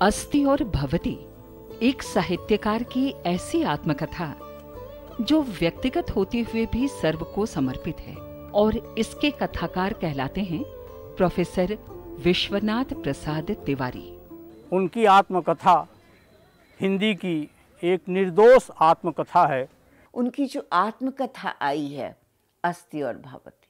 अस्ति और भवती एक साहित्यकार की ऐसी आत्मकथा जो व्यक्तिगत होते हुए भी सर्व को समर्पित है और इसके कथाकार कहलाते हैं प्रोफेसर विश्वनाथ प्रसाद तिवारी। उनकी आत्मकथा हिंदी की एक निर्दोष आत्मकथा है। उनकी जो आत्मकथा आई है अस्ति और भवती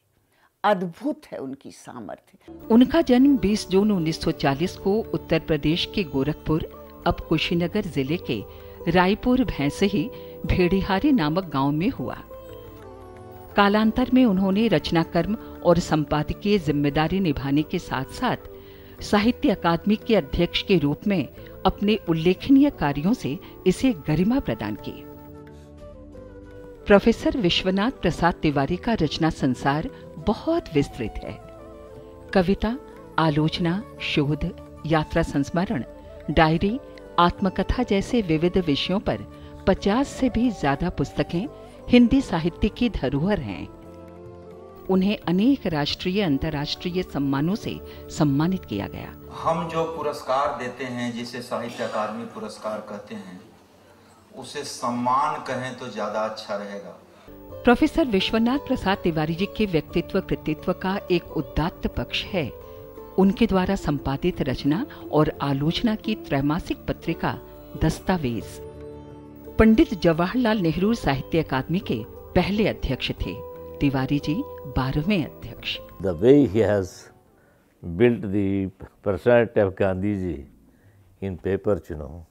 अद्भुत है उनकी सामर्थ्य। उनका जन्म 20 जून 1940 को उत्तर प्रदेश के गोरखपुर, अब कुशीनगर ज़िले के रायपुर भैंसही भेड़िहारी नामक गाँव में हुआ। कालांतर में उन्होंने रचना कर्म और संपादकीय ज़िम्मेदारी निभाने के साथ साथ साहित्य अकादमी के अध्यक्ष के रूप में अपने उल्लेखनीय कार्यों से इसे गरिमा प्रदान की। प्रोफेसर विश्वनाथ प्रसाद तिवारी का रचना संसार बहुत विस्तृत है। कविता, आलोचना, शोध, यात्रा संस्मरण, डायरी, आत्मकथा जैसे विविध विषयों पर 50 से भी ज़्यादा पुस्तकें हिंदी साहित्य की धरोहर हैं। उन्हें अनेक राष्ट्रीय, अंतर्राष्ट्रीय सम्मानों से सम्मानित किया गया। हम जो पुरस्कार देते हैं, जिसे साहित्य अकादमी पुरस्कार कहते हैं, उसे सम्मान कहें तो ज़्यादा अच्छा रहेगा। प्रोफेसर विश्वनाथ प्रसाद तिवारी जी के व्यक्तित्व कृतित्व का एक उदात्त पक्ष है। उनके द्वारा संपादित रचना और आलोचना की त्रैमासिक पत्रिका दस्तावेज़। पंडित जवाहरलाल नेहरू साहित्य अकादमी के पहले अध्यक्ष थे। तिवारी जी बारहवें अध्यक्ष। The way he has built the personality of Gandhiji in paper, you know,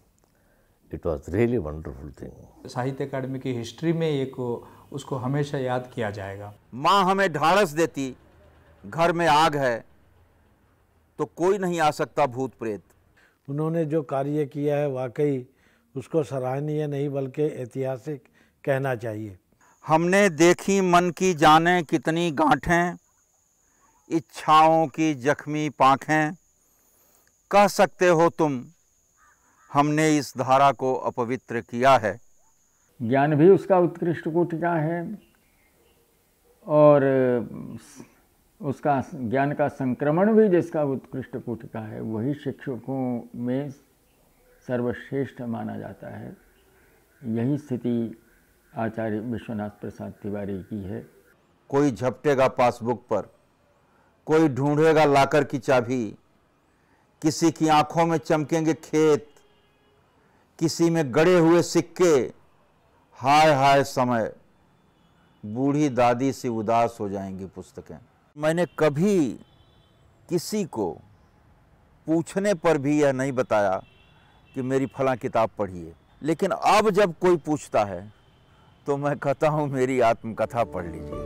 it was really wonderful thing. साहित्य अकादमी की हिस्ट्री में एक उसको हमेशा याद किया जाएगा। माँ हमें ढाढ़स देती घर में आग है तो कोई नहीं आ सकता भूत प्रेत। उन्होंने जो कार्य किया है वाकई उसको सराहनीय नहीं बल्कि ऐतिहासिक कहना चाहिए। हमने देखी मन की जाने कितनी गांठें इच्छाओं की जख्मी पाखें। कह सकते हो तुम हमने इस धारा को अपवित्र किया है। ज्ञान भी उसका उत्कृष्ट कोटि का है और उसका ज्ञान का संक्रमण भी जिसका उत्कृष्ट कोटि का है, वही शिक्षकों में सर्वश्रेष्ठ माना जाता है। यही स्थिति आचार्य विश्वनाथ प्रसाद तिवारी की है। कोई झपटेगा पासबुक पर, कोई ढूंढेगा लाकर की चाबी किसी की आँखों में चमकेंगे खेत, किसी में गड़े हुए सिक्के हाय हाय समय, बूढ़ी दादी से उदास हो जाएँगी पुस्तकें। मैंने कभी किसी को पूछने पर भी यह नहीं बताया कि मेरी फला किताब पढ़िए। लेकिन अब जब कोई पूछता है तो मैं कहता हूँ, मेरी आत्मकथा पढ़ लीजिए।